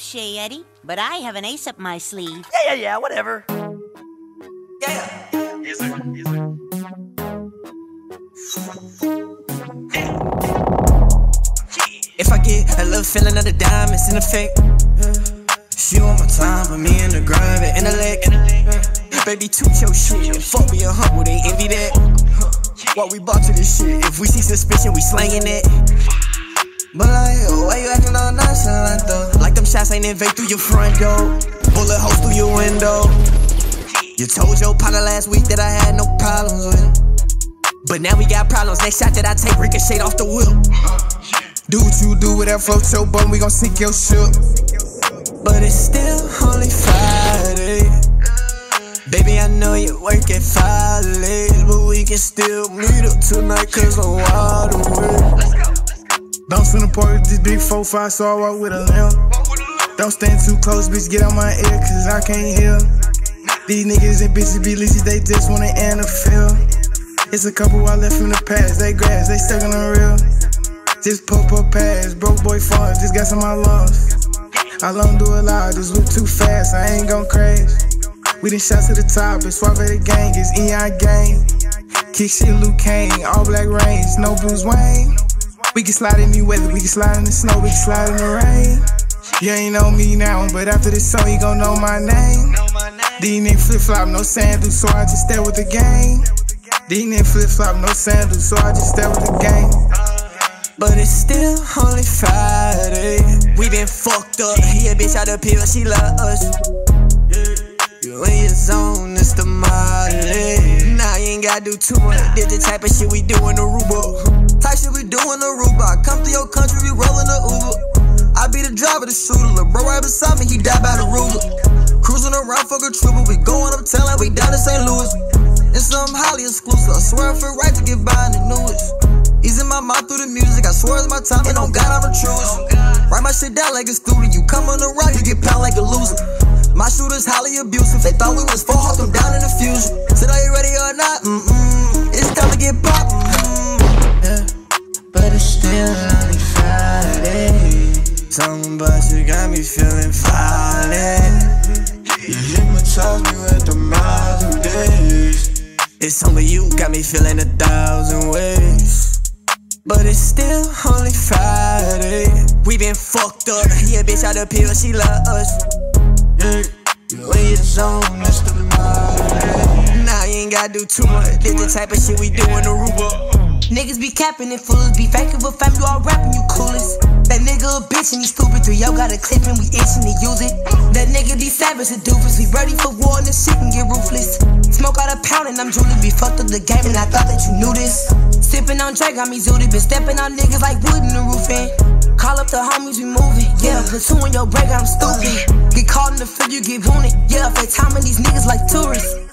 Shay Eddie, but I have an ace up my sleeve. Yeah, yeah, yeah, whatever. Yeah. If I get a little feeling of the diamonds in effect, she want my time, but me in the grind, and intellect. Baby, toot your shit. Fuck me a humble, they envy that. While we bought to this shit, if we see suspicion, we slanging it. But like, why you acting all nonchalant though? Shots ain't invade through your front door. Bullet holes through your window. You told your partner last week that I had no problems with. But now we got problems. Next shot that I take ricochet off the whip. Do what you do, whatever float your boat, we gon' sink your ship. But it's still only Friday. Baby, I know you work at five late, but we can still meet up tonight, cause I'm wide awake. Send a party with this big 4-5, so I walk with a limp. Don't stand too close, bitch, get on my ear, cause I can't hear. These niggas and bitches be lazy, they just wanna end a feel. It's a couple I left from the past, they grass, they stuck on the real. Just pop up pass, broke boy fun, just got some I lost. I don't do a lot, just whip too fast, I ain't gon' crash. We done shot to the top, it's Suave the gang, it's Eon gang. Kick shit Luke Kane, all black range, no Bruce Wayne. We can slide in the weather, we can slide in the snow, we can slide in the rain. You ain't know me now, but after this song, you gon' know my name. These niggas flip flop, no sandals, so I just stay with the game. These niggas flip flop, no sandals, so I just stay with the game. But it's still only Friday. We been fucked up. He a bitch out the pill, she love us. You in your zone, it's the molly. Nah, you ain't gotta do too much. This the type of shit we do in Aruba. Type shit we do in Aruba. Come to your country, we rollin' the Uber. Driver, the shooter. Lil' bro right beside me, he died by the ruler. Cruising around, fuck a trooper. We going up town like we down in St. Louis. It's something highly exclusive. I swear I feel right to get by in the newest. Easing my mind through the music. I swear it's my time, and on God I'm the truest. Write my shit down like a student. You come on the right, you get pound like a loser. My shooters highly abusive. They thought we was four, hawk them down in the fusion. Said, are you ready or not? Mm-mm. Got me feeling violent. You hypnotize me with the miles of days. It's only you got me feeling a thousand ways. But it's still only Friday. We been fucked up. Yeah, bitch out the pill, she love us. Yeah, you in your zone, it's the money. Nah, you ain't gotta do too much. This the type of shit we do in the Aruba. Niggas be capping and fools be faking, but fam, you all rapping, you coolest. That nigga a bitch and he stupid. Three yo got a clip and we itching to use it. That nigga be savage a doofus. We ready for war and this shit can get ruthless. Smoke out a pound and I'm Julie. Be fucked up the game and I thought that you knew this. Sipping on Drake got me zooted. Been stepping on niggas like wood in the roofing. Call up the homies, we moving. Yeah, platoon in your break, I'm stupid. Get caught in the field, you get wounded. Yeah, timing these niggas like tourists.